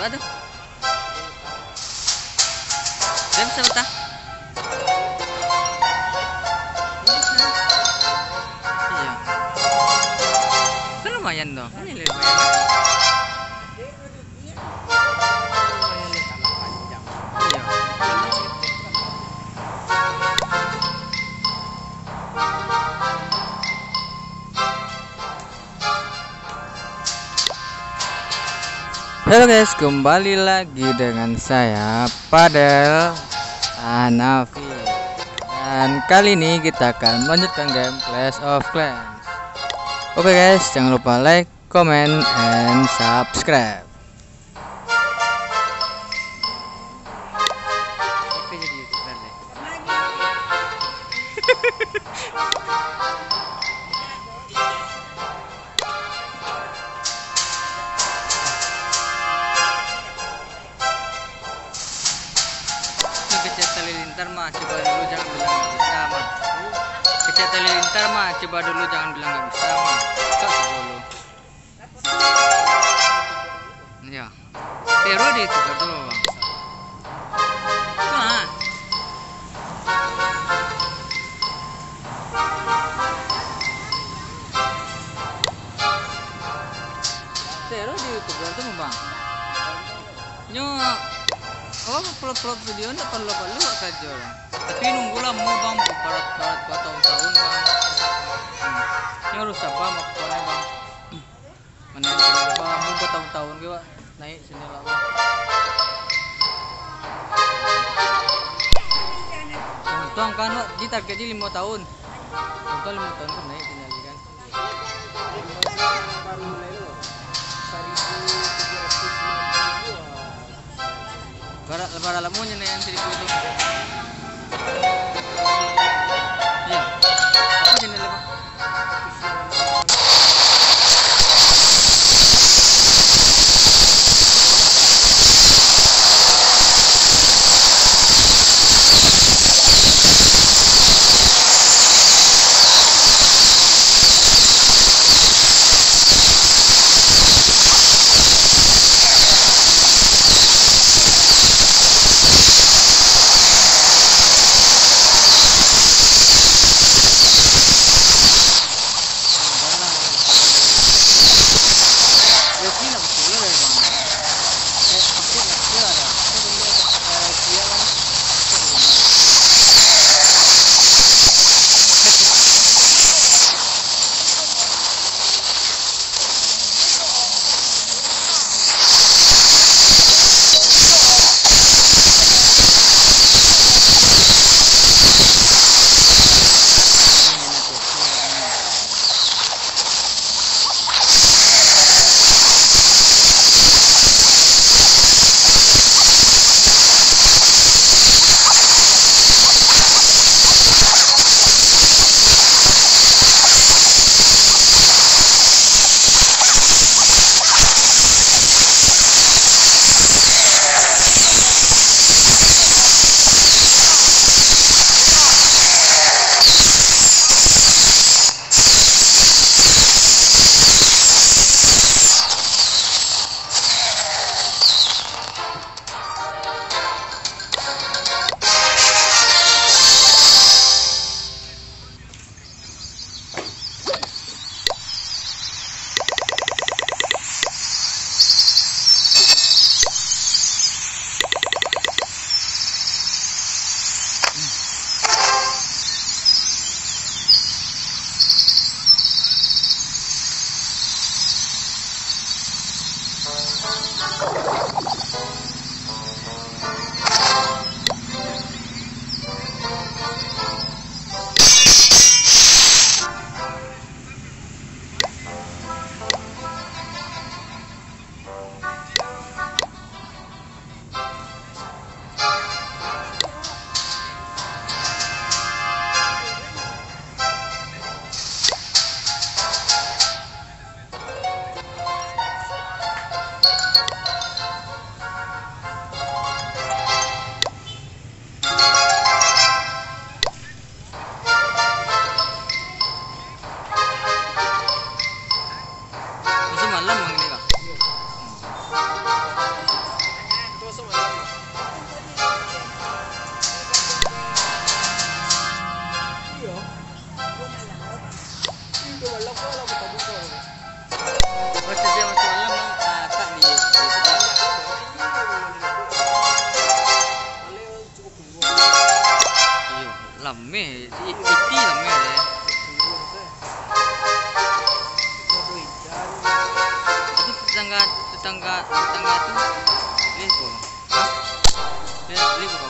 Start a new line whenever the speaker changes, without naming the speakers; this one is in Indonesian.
Aduh. Dia bisa betah. Iya. Kan lumayan dong. Ini lumayan. Halo guys, kembali lagi dengan saya Padel Hanafi. Dan kali ini kita akan melanjutkan game Clash of Clans. Oke guys, jangan lupa like, comment, and subscribe mah coba dulu jangan bilang nggak bisa mah Kecet halilintar mah coba dulu jangan bilang nggak bisa mah Cok dulu. Ya Pero di itu dulu bang. Mah Pero di itu mah bang. Nyo Oh, upload-upload video ndak perlu-perlu saja orang. Tapi nunggulah mau bang barat-barat dua tahun-tahun bang. Hmm. Ini harus apa maksudnya bang? Hmm. Kena bang? Mau bertahun-tahun pak naik sini lah bang. Kan pak, di targetnya lima tahun. Untung lima tahun kan naik sini lagi kan.
Baru mulai lo 1790
Barat lebar lame. I- Iti lame le. Itu tetangga tetangga tetangga itu lihat? Lihat.